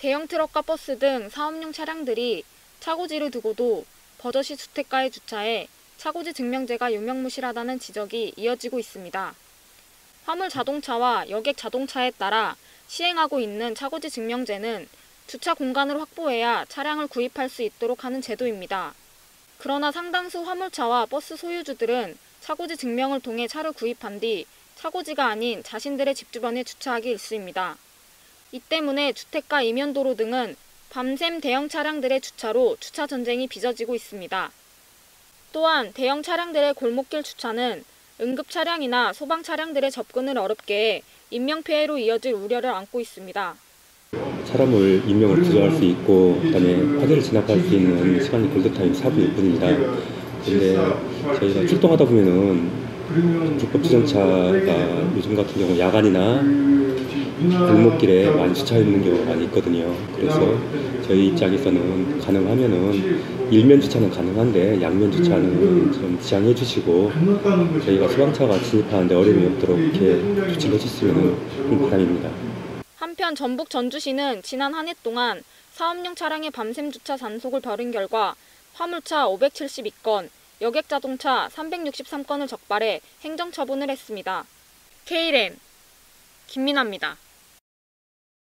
대형 트럭과 버스 등 사업용 차량들이 차고지를 두고도 버젓이 주택가에 주차해 차고지 증명제가 유명무실하다는 지적이 이어지고 있습니다. 화물 자동차와 여객 자동차에 따라 시행하고 있는 차고지 증명제는 주차 공간을 확보해야 차량을 구입할 수 있도록 하는 제도입니다. 그러나 상당수 화물차와 버스 소유주들은 차고지 증명을 통해 차를 구입한 뒤 차고지가 아닌 자신들의 집 주변에 주차하기 일쑤입니다. 이 때문에 주택가 이면도로 등은 밤샘 대형 차량들의 주차로 주차 전쟁이 빚어지고 있습니다. 또한 대형 차량들의 골목길 주차는 응급 차량이나 소방 차량들의 접근을 어렵게 해 인명피해로 이어질 우려를 안고 있습니다. 사람을 인명을 구조할 수 있고 그다음에 화재를 진압할 수 있는 시간이 골드타임 4분 6분입니다. 근데 저희가 출동하다 보면은 불법 주정차가 요즘 같은 경우 야간이나 골목길에 많이 주차해 있는 경우가 많이 있거든요. 그래서 저희 입장에서는 가능하면은 일면 주차는 가능한데 양면 주차는 좀 지양해 주시고 저희가 소방차가 진입하는데 어려움이 없도록 이렇게 조치를 해주시면 바람입니다. 한편 전북 전주시는 지난 한 해 동안 사업용 차량의 밤샘 주차 단속을 벌인 결과 화물차 572건, 여객 자동차 363건을 적발해 행정 처분을 했습니다. K램 김민아입니다.